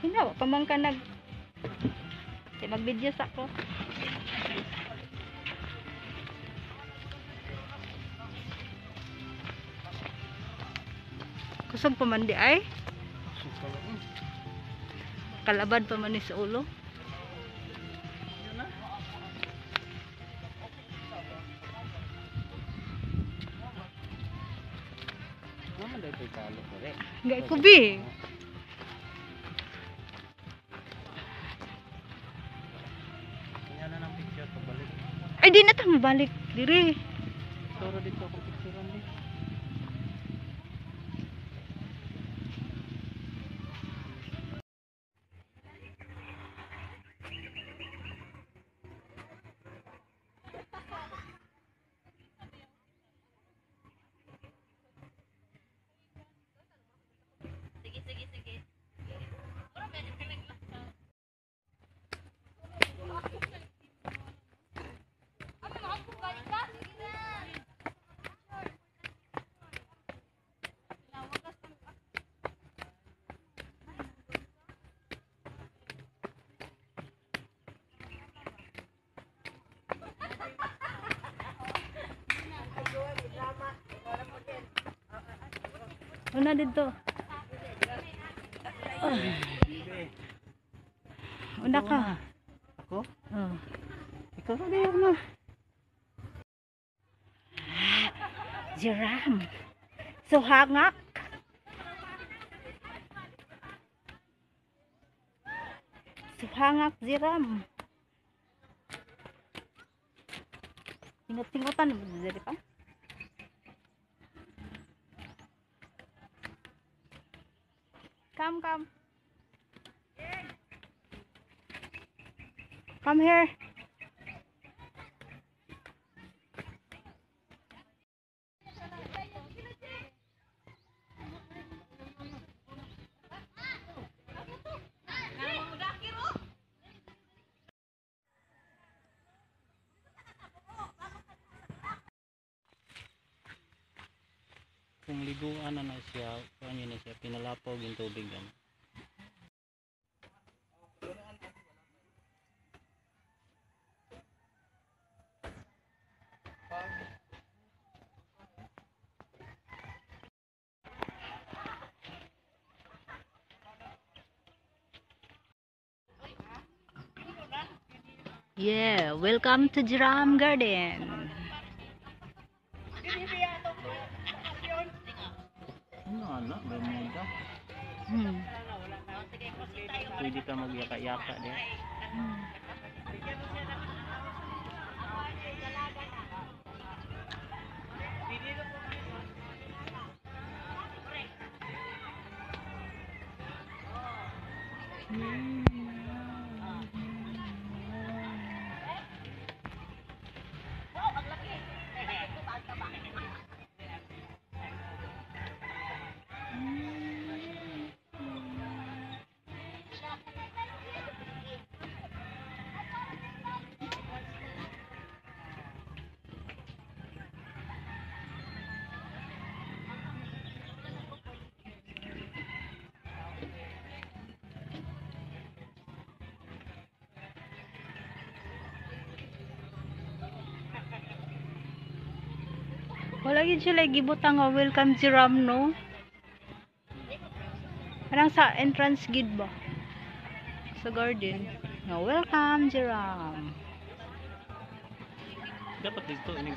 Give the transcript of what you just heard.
Hinaw, pamang ka nag... Di mag-video sa ko. Kusog pa man di ay. Kalabad pa man sa ulo. Naman daw Ay di na ta mabalik diri. Turo dito akong picturean Una dito. Ah. Una ka. Ako? Oh. Ikaw na din na. Jiram. So hangak. So hangak jiram. Tingot-tingotan mo diri pa. Come, come. Come here. Kung liguan na na siya, kanya na siya, pinalapaw yung tubig yan. Yeah, welcome to Jiram Garden. Ano anak, bermuda. Hmm. Pwede ka magyaka-yaka din. Hmm. Wala yun sila gibutang nga welcome Jiram no. Parang sa entrance gate ba? Sa garden. Nga welcome Jiram. Dapat dito, inig